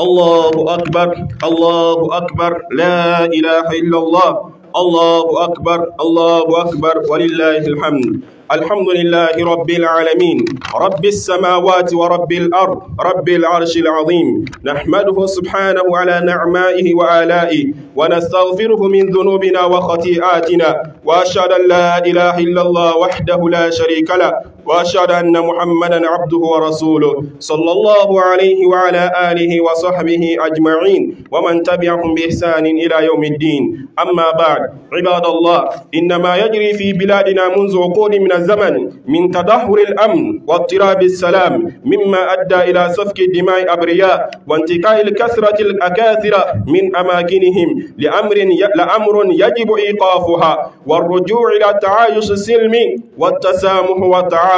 الله أكبر الله أكبر لا إله إلا الله الله أكبر الله أكبر ولله الحمد الحمد لله رب العالمين رب السماوات ورب الأرض رب العرش العظيم نحمده سبحانه على نعمائه وآلائه ونستغفره من ذنوبنا وخطيئاتنا وأشهد أن لا إله إلا الله وحده لا شريك له وأشهد أن محمدا عبده ورسوله صلى الله عليه وعلى آله وصحبه أجمعين ومن تبعهم بإحسان إلى يوم الدين. أما بعد عباد الله إنما يجري في بلادنا منذ عقود من الزمن من تدهور الأمن واضطراب السلام مما أدى إلى سفك دماء أبرياء وانتقاء الكثرة الأكاثرة من أماكنهم. لأمر لأمر يجب إيقافها والرجوع إلى التعايش السلمي والتسامح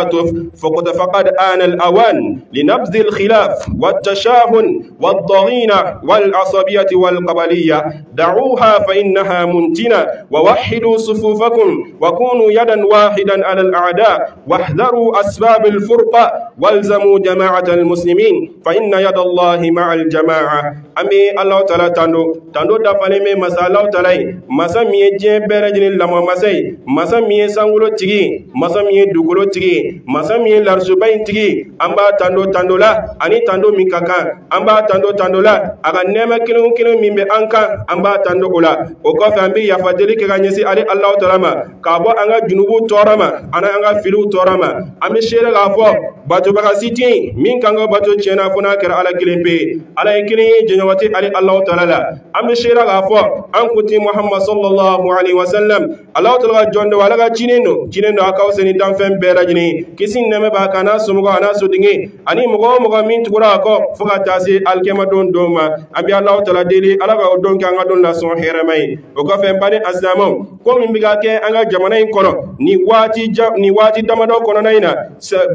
والتعاطف فقد فقد آن الأوان لنبذ الخلاف والتشاهن والضغينة والعصبية والقبلية. دعوها فإنها منتنة. ووحدوا صفوفكم وكونوا يدا واحدا على الأعداء. واحذروا أسباب الفرقة. والزموا جماعة المسلمين. فإن يد الله مع الجماعة. أمي الله تعالى تندو. تندو دفعني من مسا الله تعالى. مسا مي جين بيرجين لما مسا مسا مي سانغولو تيجي. مسا مي دوغولو تيجي. masa min ye larisuba in tigi an b'a tando tando la ani tando min ka kan an b'a tando tando la a ka nɛɛma kelen o kelen min bɛ an kan an b'a tando o la o kɔfɛ an bɛ yafa deli kɛ ka ɲɛsin ale alahu taala ma k'a bɔ an ka junubu tɔɔrɔ ma ani an ka filiw tɔɔrɔ ma. An bɛ seere k'a fɔ batobaga si min kan ka bato tiɲɛ na fo n'a kɛra ala kelen pe ala ye kelen ye jɛɲɔgɔn tɛ ale alahu taala la. An bɛ seere k'a fɔ an kun tɛ muhammad sallallahu alaihi wa sallam alahu taala ka jɔn don ala ka ciden don ciden don a ka fisa ni danfɛn bɛɛ lajɛlen kisin neme ba kana sumugo ana sudingi. Ani mugo mugo min tugura ko fuka tasi alkema don doma abi allah taala deli ala ka don kan ga don la son heremai o ka fen bani aslamo ko min biga ke an jamana in kono ni wati ni wati damado kono na ina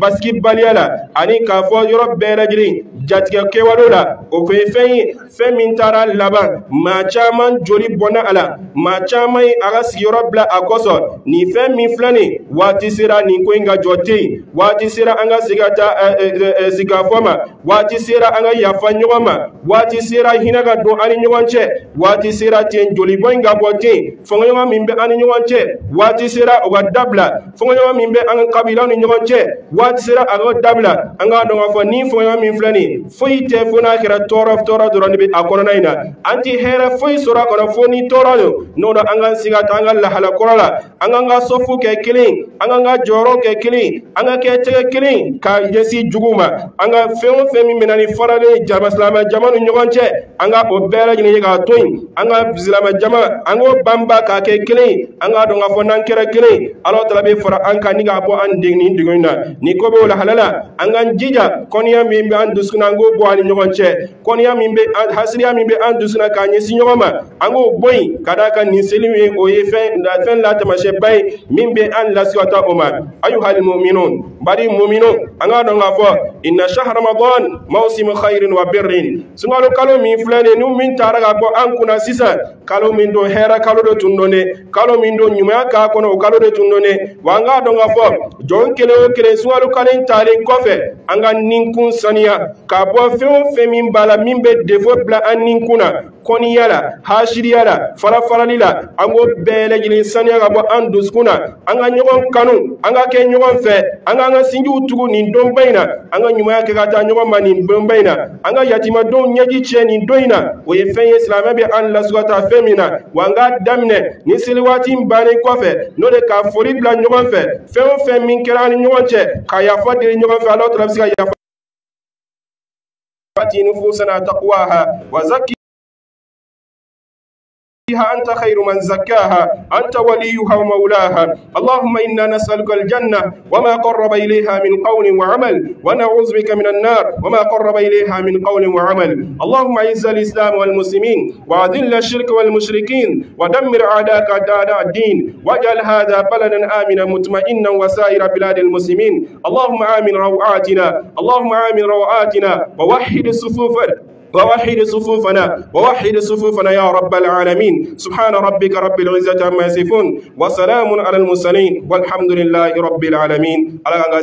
baski baliala. Ani ka fo yoro bere jiri. Jatige ke wado la o fe fen fen min tara laban ma chaman jori bona ala. Ma chaman aga sigiyoro bla akoso. Ni fen min flani wati sera ni ko inga joti. Yen waati sera an ka sigi ka taa sigikafɔ ma waati sera an ka yafa ɲɔgɔn ma waati sera hinɛ ka don an ni ɲɔgɔn cɛ waati sera ten jolibɔ in ka bɔ ten fɔnkɔɲɔgɔn min bɛ an ni ɲɔgɔn cɛ sera o ka dabila fɔnkɔɲɔgɔn ka ni ɲɔgɔn cɛ waati sera a ka k'a k'a fɔ ni fɔnkɔɲɔgɔn min filɛ nin foyi tɛ fo n'a kɛra n'o ka ka la an k'an ka sɔfu kɛ kelen an k'an ka jɔyɔrɔ kɛ kelen an ka kɛ tɛgɛ kelen ka ɲɛsin juguw ma an ka fɛn o fɛn min bɛna ni faralen jama silamɛ jama ni ɲɔgɔn cɛ an ka o bɛɛ lajɛlen ye k'a to yen an ka silamɛ jama an k'o banba k'a kɛ kelen an k'a dɔn k'a fɔ n'an kɛra kelen ala tala bɛ fara an kan ni k'a bɔ an degen nin degun na ni ko bɛ o lahala la an k'an jija kɔniya min bɛ an dusukun na an k'o bɔ an ni ɲɔgɔn cɛ kɔniya min bɛ hasiriya min bɛ an dusu na k'a ɲɛsin ɲɔgɔn ma an k'o bɔ yen ka d'a kan nin seli min o ye fɛn lataamasiyɛnba ye min bɛ an taa o ma ayuhal mu'minun. Bari mu'minun. An ga don ga fo inna shahr ramadan mawsim khairin wa birrin. Sun ga kalo min fulani nu min tara ga bo an kuna sisa. Kalo min do hera kalo do tundo ne kalo min do nyuma ka kono kalo do tundo ne wa an ga don ga fo jon kele o kele sun ga kalo in tare kofe. An ga ninkun saniya. Ka bo fe o fe min bala min be defo bla an ninkuna. Kɔniya la hasiriya la fara la an k'o bɛɛ lajɛlen saniya ka bɔ an dusukun na an ka ɲɔgɔn kanu an ka kɛ ɲɔgɔn fɛ an k'an ka sinjiw tugu nin donba in na an ka ɲumanya kɛ ka taa ɲɔgɔn ma nin donba in na an ka yatimadenw ɲɛji cɛ nin don in na o ye fɛn ye silamɛ bɛ an lasugata fɛn min na wa an k'a daminɛ ni seli waati bannen kɔfɛ n'o de ka foli bila ɲɔgɔn fɛ fɛn o fɛn min kɛra an ni ɲɔgɔn cɛ ka yafa deli ɲɔgɔn fɛ ala tala bɛ se ka yafa نفوسنا تقواها وزكي فيها أنت خير من زكاها أنت وليها ومولاها. اللهم إنا نسألك الجنة وما قرب إليها من قول وعمل ونعوذ بك من النار وما قرب إليها من قول وعمل. اللهم أعز الإسلام والمسلمين وأذل الشرك والمشركين ودمر أعداءك أعداء الدين واجعل هذا بلدا آمنا مطمئنا وسائر بلاد المسلمين. اللهم آمن روعاتنا اللهم آمن روعاتنا ووحد صفوف ووحد صفوفنا ووحد صفوفنا يا رب العالمين. سبحان ربك رب العزة عما يصفون وسلام على المرسلين والحمد لله رب العالمين. على أن